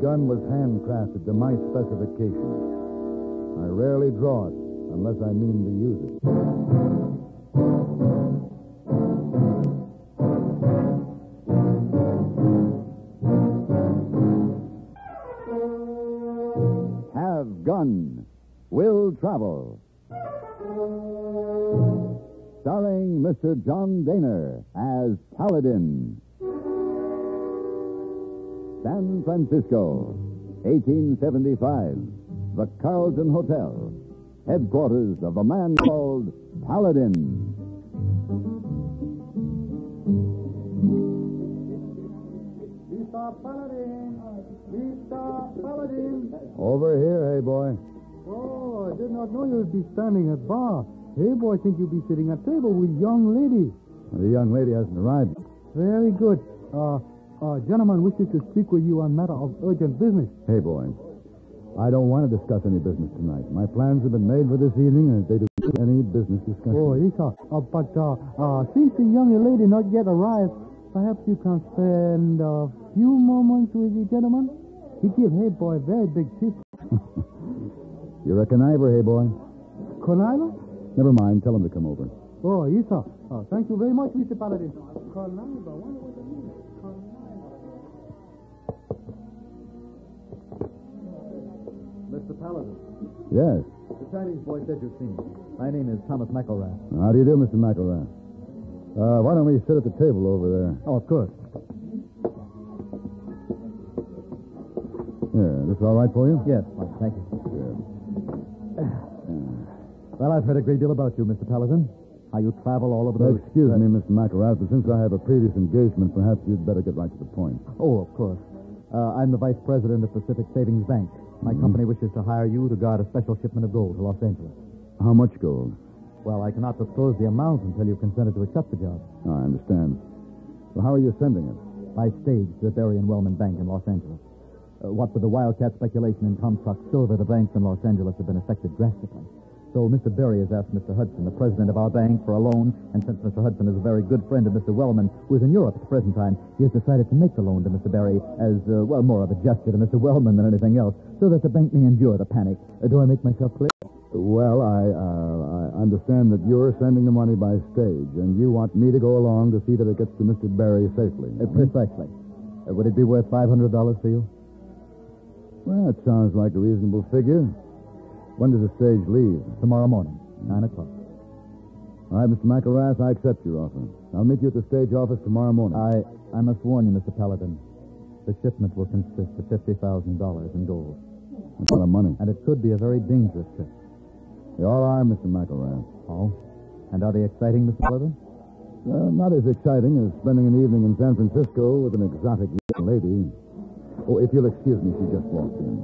Gun was handcrafted to my specifications. I rarely draw it unless I mean to use it. Have Gun Will Travel. Starring Mr. John Dehner as Paladin. San Francisco, 1875. The Carlton Hotel. Headquarters of a man called Paladin. Mr. Paladin! Mr. Paladin! Over here, hey boy. Oh, I did not know you would be standing at bar. Hey, boy, think you'd be sitting at table with young lady. The young lady hasn't arrived. Very good. Uh, uh, gentleman wishes to speak with you on matter of urgent business. Hey boy. I don't want to discuss any business tonight. My plans have been made for this evening, and they do any business discussion. Oh, yes, sir. Uh, but, uh, uh, since the young lady not yet arrived, perhaps you can spend a few moments with the gentleman? He give hey boy very big tip. You're a conniver, hey boy. Conniver? Never mind. Tell him to come over. Oh, yes, sir. Uh, thank you very much, Mr. Paladin. Conniver. Mr. Paladin, Yes. the Chinese boy said you'd seen me. My name is Thomas McElrath. How do you do, Mr. McElrath? Uh, why don't we sit at the table over there? Oh, of course. Here, this all right for you? Yes, fine, thank you. Good. Well, I've heard a great deal about you, Mr. Paladin. How you travel all over the... Excuse me, Mr. McElrath, but since I have a previous engagement, perhaps you'd better get right to the point. Oh, of course. Uh, I'm the vice president of Pacific Savings Bank. My company wishes to hire you to guard a special shipment of gold to Los Angeles. How much gold? Well, I cannot disclose the amount until you've consented to accept the job. I understand. Well, how are you sending it? By stage to the Berry and Wellman Bank in Los Angeles. Uh, what with the wildcat speculation in Comstock silver, the banks in Los Angeles have been affected drastically. So Mr. Berry has asked Mr. Hudson, the president of our bank, for a loan, and since Mr. Hudson is a very good friend of Mr. Wellman, who is in Europe at the present time, he has decided to make the loan to Mr. Berry as, uh, well, more of a gesture to Mr. Wellman than anything else, so that the bank may endure the panic. Uh, do I make myself clear? Well, I, uh, I understand that you're sending the money by stage, and you want me to go along to see that it gets to Mr. Barry safely. Uh, precisely. Uh, would it be worth $500 for you? Well, it sounds like a reasonable figure. When does the stage leave? Tomorrow morning, 9 o'clock. All right, Mr. McElrath, I accept your offer. I'll meet you at the stage office tomorrow morning. I, I must warn you, Mr. Paladin. The shipment will consist of $50,000 in gold. A lot of money. And it could be a very dangerous trip. They all are, Mr. McElrath. Oh? And are they exciting, Mr. Paladin? Uh, not as exciting as spending an evening in San Francisco with an exotic young lady. Oh, if you'll excuse me, she just walked in.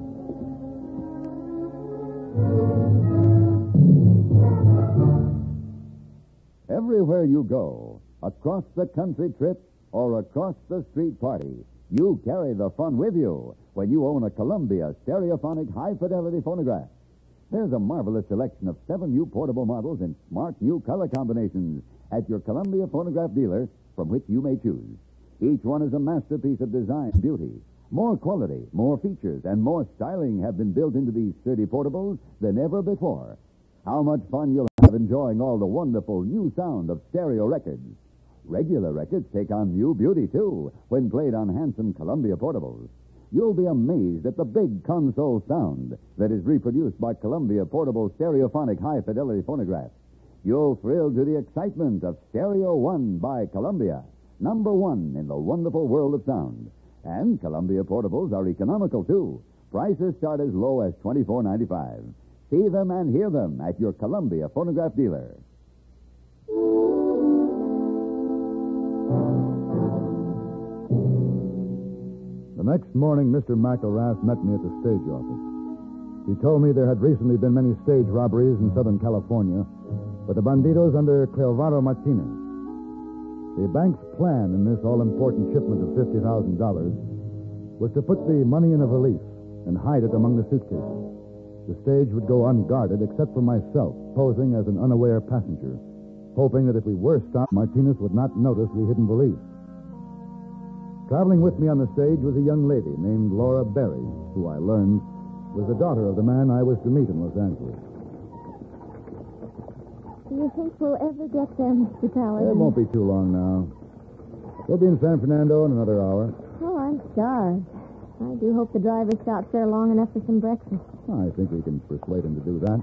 Everywhere you go, across the country trip or across the street party, you carry the fun with you when you own a Columbia stereophonic high fidelity phonograph. There's a marvelous selection of seven new portable models in smart new color combinations at your Columbia phonograph dealer from which you may choose. Each one is a masterpiece of design and beauty. More quality, more features, and more styling have been built into these sturdy portables than ever before. How much fun you'll have enjoying all the wonderful new sound of stereo records. Regular records take on new beauty, too, when played on handsome Columbia portables. You'll be amazed at the big console sound that is reproduced by Columbia portable stereophonic high fidelity phonographs. You'll thrill to the excitement of Stereo One by Columbia, number one in the wonderful world of sound. And Columbia portables are economical, too. Prices start as low as twenty-four ninety-five. See them and hear them at your Columbia phonograph dealer. Next morning, Mr. McElrath met me at the stage office. He told me there had recently been many stage robberies in Southern California, but the bandidos under Clavado Martinez. The bank's plan in this all-important shipment of $50,000 was to put the money in a valise and hide it among the suitcases. The stage would go unguarded except for myself, posing as an unaware passenger, hoping that if we were stopped, Martinez would not notice the hidden valise. Traveling with me on the stage was a young lady named Laura Berry, who I learned was the daughter of the man I was to meet in Los Angeles. Do you think we'll ever get there, Mr. Paladin? It won't be too long now. We'll be in San Fernando in another hour. Oh, I'm starved. I do hope the driver stops there long enough for some breakfast. I think we can persuade him to do that.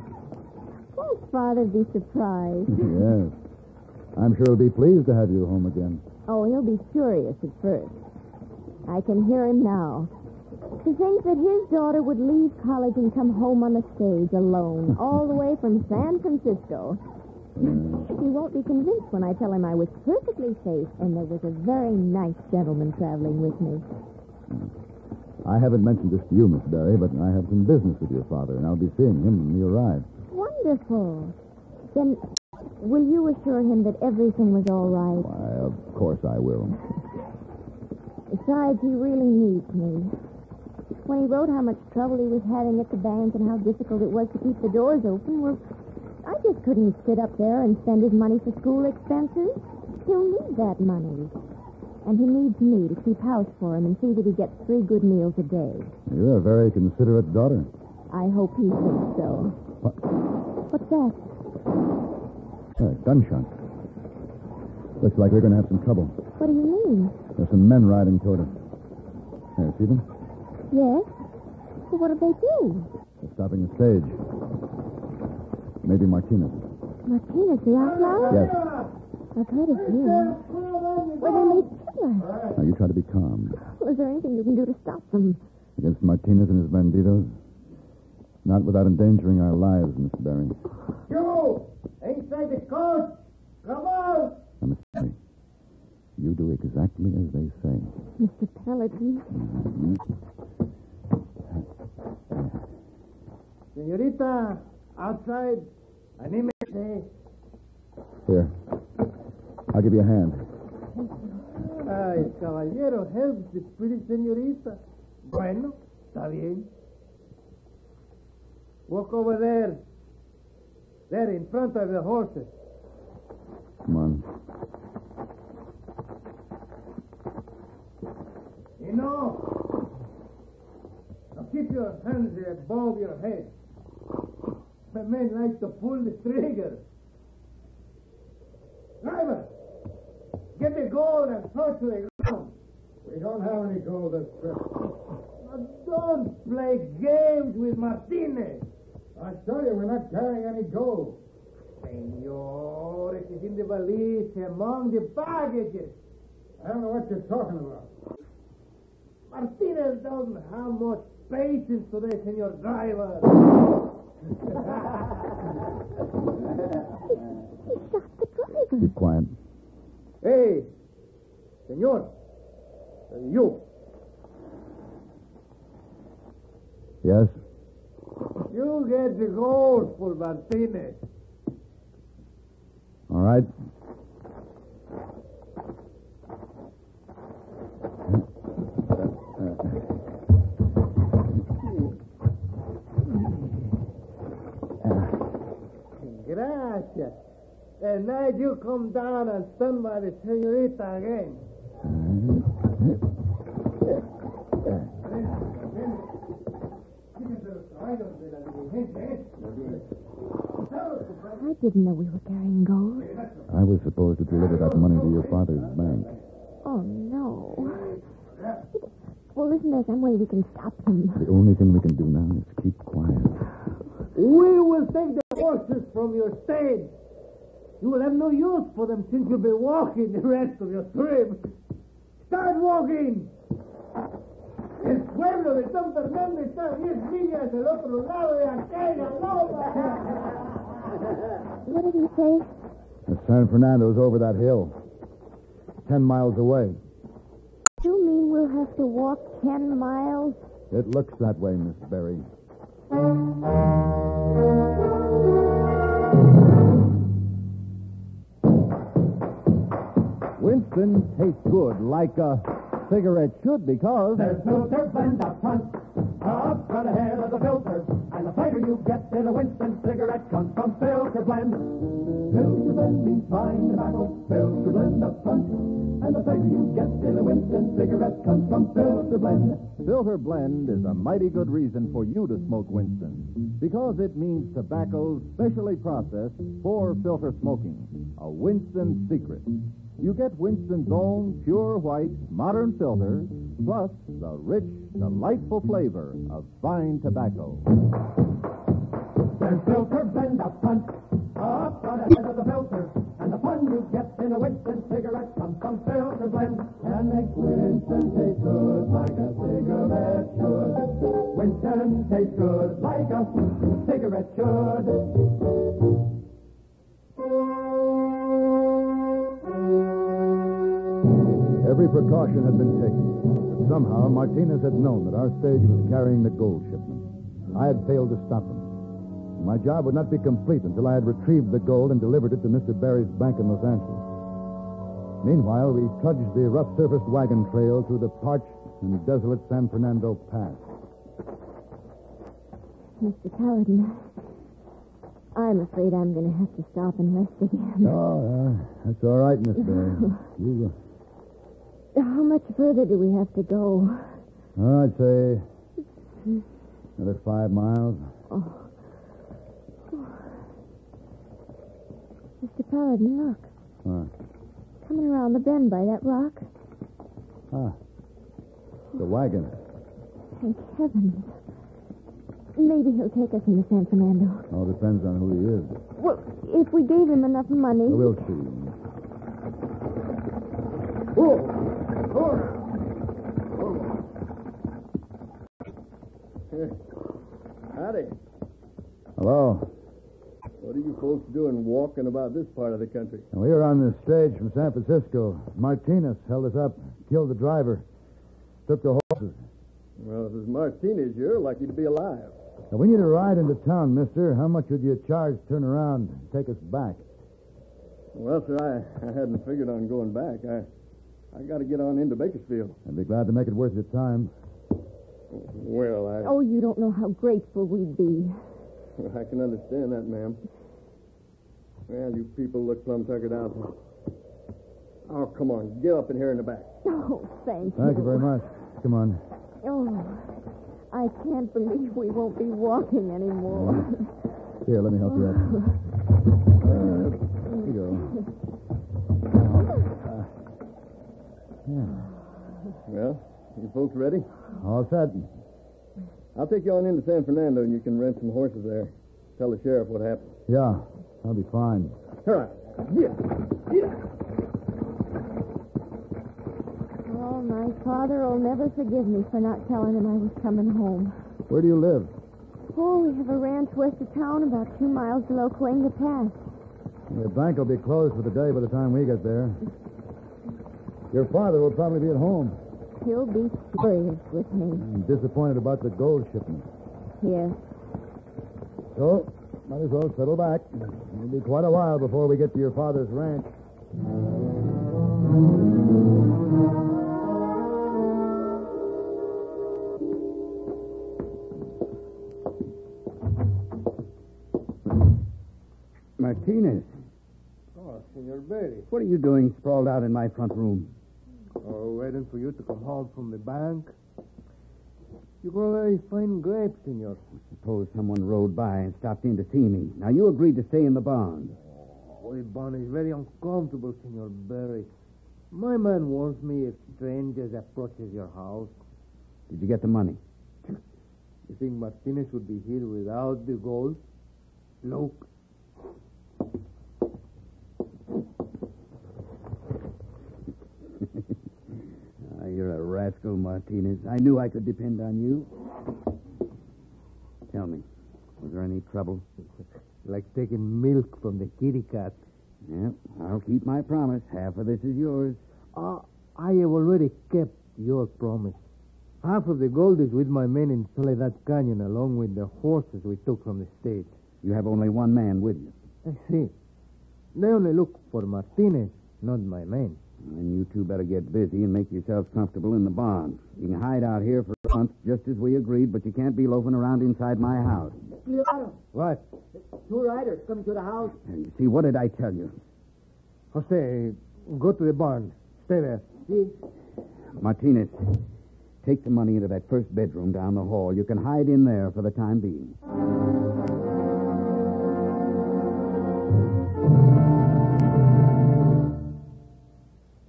Won't Father be surprised? yes. I'm sure he'll be pleased to have you home again. Oh, he'll be furious at first. I can hear him now. To think that his daughter would leave college and come home on the stage alone, all the way from San Francisco. He won't be convinced when I tell him I was perfectly safe and there was a very nice gentleman traveling with me. I haven't mentioned this to you, Miss Barry, but I have some business with your father, and I'll be seeing him when he arrives. Wonderful. Then will you assure him that everything was all right? Why, of course I will. Besides, he really needs me. When he wrote how much trouble he was having at the bank and how difficult it was to keep the doors open, well, I just couldn't sit up there and spend his money for school expenses. He'll need that money. And he needs me to keep house for him and see that he gets three good meals a day. You're a very considerate daughter. I hope he thinks so. What? What's that? Uh, gunshot. Looks like we're going to have some trouble. What do you mean? There's some men riding toward us. There, see them? Yes? Well, what do they do? They're stopping the stage. Maybe Martinez. Martinez, the outlaw? Yes. I've heard of him. Well, they made killer. Now, you try to be calm. Well, is there anything you can do to stop them? Against Martinez and his banditos? Not without endangering our lives, Mr. Barry. You! Inside the coach! Come on! Now, Miss Barry, you do exactly as they say. Mr. Paladin. Mm-hmm. Senorita, outside. Anime. Here. I'll give you a hand. Ay, caballero helps the pretty senorita. Bueno, está bien. Walk over there. There, in front of the horses. Come on. Know, now keep your hands above your head. The men like to pull the trigger. Driver, get the gold and throw it to the ground. We don't have any gold this trip. Now don't play games with Martinez. I tell you, we're not carrying any gold. Senor, it is in the valise among the baggages. I don't know what you're talking about. Martinez doesn't have much patience today, Senor Driver. He shot the driver. Keep quiet. hey, Senor, uh, you, Yes? you get the gold for Martinez. All right. Gracias. And now you come down and stand by the senorita again. I didn't know we were carrying gold. I was supposed to deliver that money to your father's bank. Oh, no. Well, listen, there's some way we can stop them. The only thing we can do now is keep quiet. We will take the horses from your stage. You will have no use for them since you'll be walking the rest of your trip. Start walking. El pueblo de San Fernando está a 10 millas del otro lado de aquella loma. What did he say? The San Fernando's over that hill. Ten miles away. Do You mean we'll have to walk ten miles? It looks that way, Miss Berry. Winston tastes good, like a cigarette should, because. There's no and up front, up front ahead of the filter. And the flavor you get in a Winston cigarette comes from Filter Blend. Filter Blend means fine tobacco, Filter Blend up front. And the flavor you get in a Winston cigarette comes from Filter Blend. Filter Blend is a mighty good reason for you to smoke Winston because it means tobacco specially processed for filter smoking. A Winston secret. You get Winston's own pure white modern filter, plus the rich, delightful flavor of fine tobacco. There's Filter Blend up front. Up front ahead of the filter. And the fun you get in a Winston cigarette comes from Filter Blend. And makes Winston taste good like a cigarette should. Winston tastes good like a cigarette should. Every precaution had been taken. But somehow Martinez had known that our stage was carrying the gold shipment. I had failed to stop him. My job would not be complete until I had retrieved the gold and delivered it to Mr. Barry's bank in Los Angeles. Meanwhile, we trudged the rough surfaced wagon trail through the parched and desolate San Fernando Pass. Mr. Paladin, I'm afraid I'm going to have to stop and rest again. Oh, uh, that's all right, Miss Barry. You, How much further do we have to go? uh, I'd say another five miles. Oh, Mr. Paladin, look. What? Coming around the bend by that rock. Ah, the wagon. Thank heavens. Maybe he'll take us into San Fernando. All depends on who he is. Well, if we gave him enough money. We'll see. Howdy. Hello. What are you folks doing walking about this part of the country? We were on the stage from San Francisco. Martinez held us up, killed the driver, took the horses. Well, if it's Martinez, you're lucky to be alive. Now, we need a ride into town, mister. How much would you charge to turn around and take us back? Well, sir, I, I hadn't figured on going back. I I got to get on into Bakersfield. I'd be glad to make it worth your time. Well, I Oh, you don't know how grateful we'd be. I can understand that, ma'am. Well, you people look plumb tuckered out. Oh, come on, get up in here in the back. Oh, thank you. Thank you very much. Come on. Oh, I can't believe we won't be walking anymore. Here, let me help you up. Uh, here you go. Yeah. Well, you folks ready? All set. I'll take you on into San Fernando, and you can rent some horses there. Tell the sheriff what happened. Yeah, I'll be fine. All right. Yeah. Yeah. Oh, my father will never forgive me for not telling him I was coming home. Where do you live? Oh, we have a ranch west of town about two miles below Cahuenga Pass. The bank will be closed for the day by the time we get there. Your father will probably be at home. He'll be furious with me. I'm disappointed about the gold shipment. Yes. So, might as well settle back. It'll be quite a while before we get to your father's ranch. Martinez, Oh, Senor Berry. what are you doing sprawled out in my front room? Oh, waiting for you to come home from the bank. You grow very fine grapes, Senor. Suppose someone rode by and stopped in to see me. Now, you agreed to stay in the barn. Oh, the barn is very uncomfortable, Senor Berry. My man warns me if strangers approaches your house. Did you get the money? You think Martinez would be here without the gold? Look. Ah, rascal, Martinez. I knew I could depend on you. Tell me, was there any trouble? Like taking milk from the kitty cat. Yeah, I'll keep my promise. Half of this is yours. Uh, I have already kept your promise. Half of the gold is with my men in Soledad Canyon, along with the horses we took from the stage. You have only one man with you. I see. They only look for Martinez, not my men. Then you two better get busy and make yourselves comfortable in the barn. You can hide out here for a month, just as we agreed, but you can't be loafing around inside my house. What? Two riders coming to the house. And you see, what did I tell you? Jose, go to the barn. Stay there. See? Martinez, take the money into that first bedroom down the hall. You can hide in there for the time being.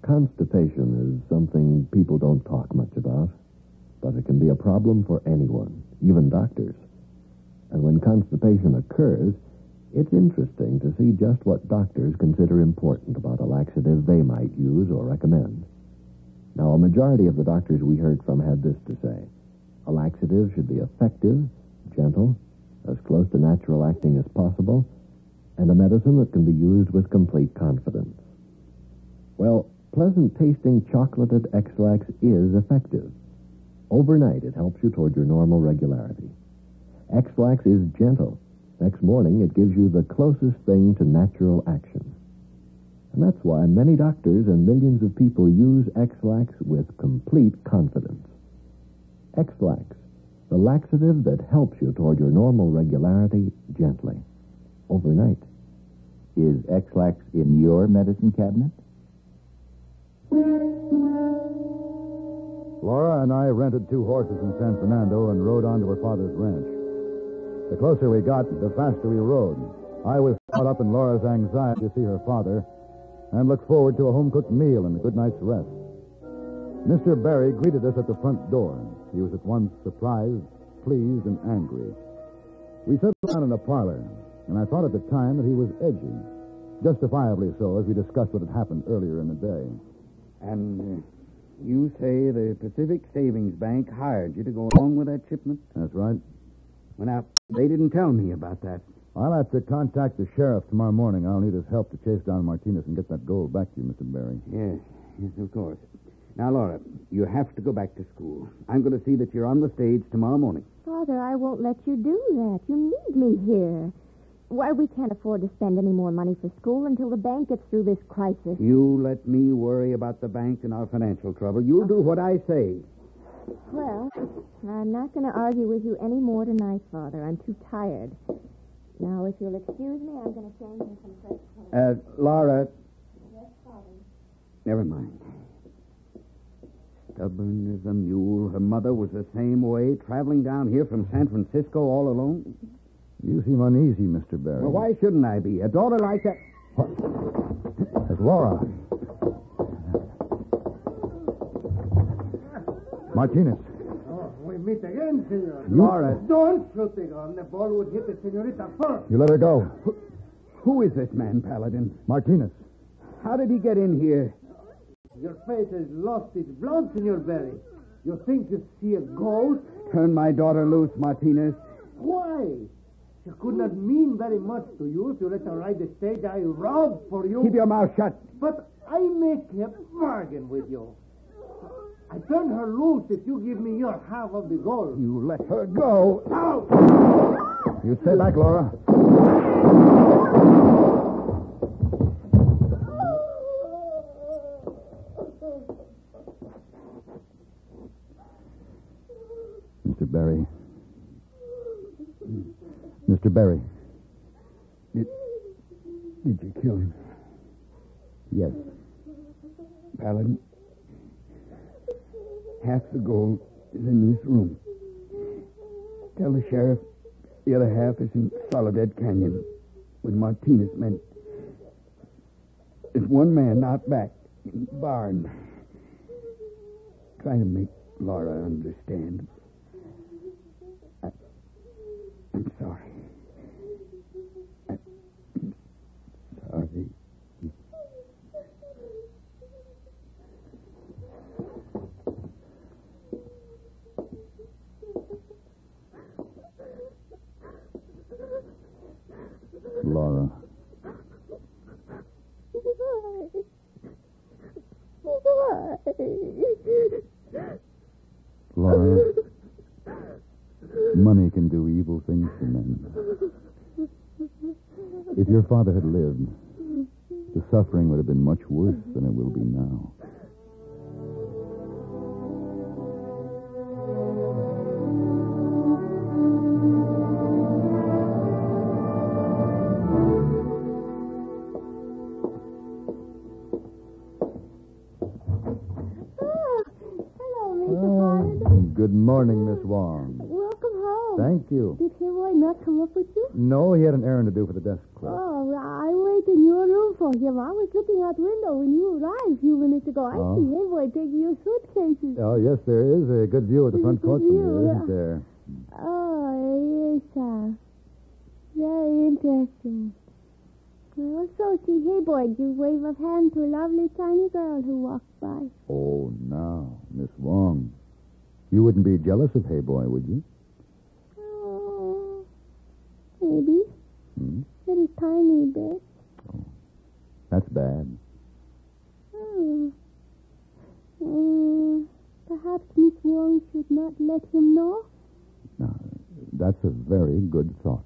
Constipation is something people don't talk much about, but it can be a problem for anyone, even doctors. And when constipation occurs, it's interesting to see just what doctors consider important about a laxative they might use or recommend. Now, a majority of the doctors we heard from had this to say a laxative should be effective, gentle, as close to natural acting as possible, and a medicine that can be used with complete confidence. Well, pleasant tasting chocolated Ex-Lax is effective. Overnight, it helps you toward your normal regularity. Ex-Lax is gentle. Next morning, it gives you the closest thing to natural action. And that's why many doctors and millions of people use Ex-Lax with complete confidence. Ex-Lax, the laxative that helps you toward your normal regularity gently, overnight. Is Ex-Lax in your medicine cabinet? Laura and I rented two horses in San Fernando and rode on to her father's ranch. The closer we got, the faster we rode. I was caught up in Laura's anxiety to see her father and looked forward to a home cooked meal and a good night's rest. Mr. Barry greeted us at the front door. He was at once surprised, pleased, and angry. We settled down in a parlor, and I thought at the time that he was edgy. Justifiably so, as we discussed what had happened earlier in the day. And uh, you say the Pacific Savings Bank hired you to go along with that shipment? That's right. Well, now, they didn't tell me about that. I'll have to contact the sheriff tomorrow morning. I'll need his help to chase down Martinez and get that gold back to you, Mr. Barry. Yes, yes, of course. Now, Laura, you have to go back to school. I'm going to see that you're on the stage tomorrow morning. Father, I won't let you do that. You need me here. Why, we can't afford to spend any more money for school until the bank gets through this crisis. You let me worry about the bank and our financial trouble. You'll do what I say. Well, I'm not going to argue with you any more tonight, Father. I'm too tired. Now, if you'll excuse me, I'm going to change into some fresh clothes. Uh, Laura, Yes, Father. never mind. Stubborn as a mule. Her mother was the same way, traveling down here from San Francisco all alone. You seem uneasy, Mr. Barry. Well, why shouldn't I be? A daughter like that. What? That's Laura. Martinez. Oh, we meet again, senor. Laura. Don't shoot the gun. The ball would hit the senorita first. You let her go. Who is this man, Paladin? Martinez. How did he get in here? Your face has lost its blood, Senor Barry. You think you see a ghost? Turn my daughter loose, Martinez. Why? She could not mean very much to you if you let her ride the stage I robbed for you. Keep your mouth shut. But I make a bargain with you. I turn her loose if you give me your half of the gold. You let her go. Now! You stay back, Laura. Mr. Barry. Barry. Did, did you kill him? Yes. Paladin, half the gold is in this room. Tell the sheriff the other half is in Soledad Canyon with Martinez men. There's one man not back in the barn. Try to make Laura understand. I, I'm sorry. I'm sorry. Laura. Laura. Money can do evil things to men. If your father had lived, the suffering would have been much worse than it will be now. You. Did Hillboy not come up with you? No, he had an errand to do for the desk clerk. Oh, I waited in your room for him. I was looking out the window when you arrived a few minutes ago. I Oh. see Hillboy taking your suitcases. Oh, yes, there is a good view of the front court from here, isn't there? Oh, yes, sir. Very interesting. I also see Hillboy give wave of hand to a lovely tiny girl who walked by. Oh, now, Miss Wong. You wouldn't be jealous of Hey Boy, would you? Maybe. Hmm? Little tiny bit. Oh, That's bad. Oh. Uh, perhaps Miss Wong should not let him know? Now, that's a very good thought.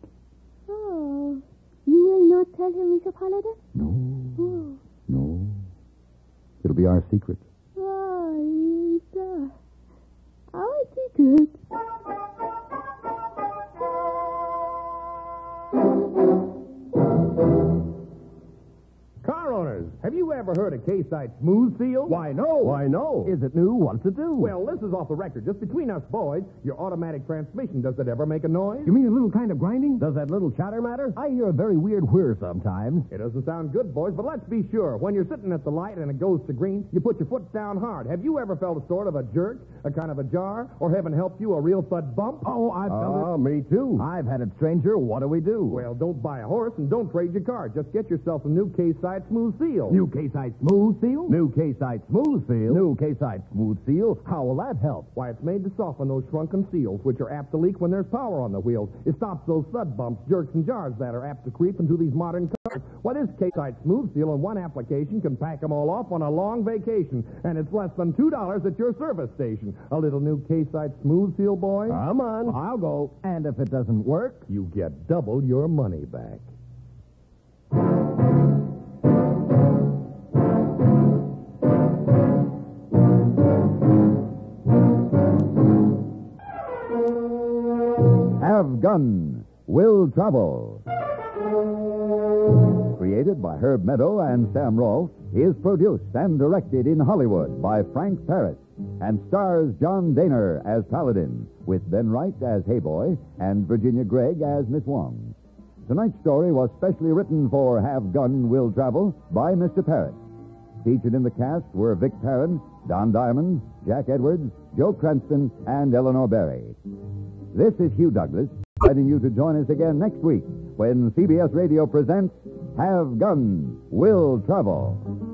Oh. You will not tell him, Mr. Paladin? No, Oh. no. It'll be our secret. Oh, yes, sir. Our secret. You ever heard of Casite Smooth Seal? Why, no. Why, no. Is it new? What's it do? Well, this is off the record. Just between us boys, your automatic transmission, does it ever make a noise? You mean a little kind of grinding? Does that little chatter matter? I hear a very weird whir sometimes. It doesn't sound good, boys, but let's be sure. When you're sitting at the light and it goes to green, you put your foot down hard. Have you ever felt a sort of a jerk, a kind of a jar, or heaven help you, a real thud bump? Oh, I've felt Ah, it. me too. I've had it, stranger. What do we do? Well, don't buy a horse and don't trade your car. Just get yourself a new Casite Smooth Seal. New Casite Smooth Seal? New Casite Smooth Seal? New Casite Smooth Seal? How will that help? Why, it's made to soften those shrunken seals, which are apt to leak when there's power on the wheels. It stops those thud bumps, jerks, and jars that are apt to creep into these modern cars. Why, this Casite Smooth Seal in one application can pack them all off on a long vacation, and it's less than $2 at your service station. A little new Casite Smooth Seal, boy? Come on. I'll go. And if it doesn't work? You get double your money back. Have Gun Will Travel. Created by Herb Meadow and Sam Rolfe, is produced and directed in Hollywood by Frank Paris and stars John Dehner as Paladin, with Ben Wright as Hey Boy and Virginia Gregg as Miss Wong. Tonight's story was specially written for Have Gun Will Travel by Mr. Paris. Featured in the cast were Vic Perrin, Don Diamond, Jack Edwards, Joe Cranston, and Eleanor Berry. This is Hugh Douglas, inviting you to join us again next week when CBS Radio presents Have Gun Will Travel.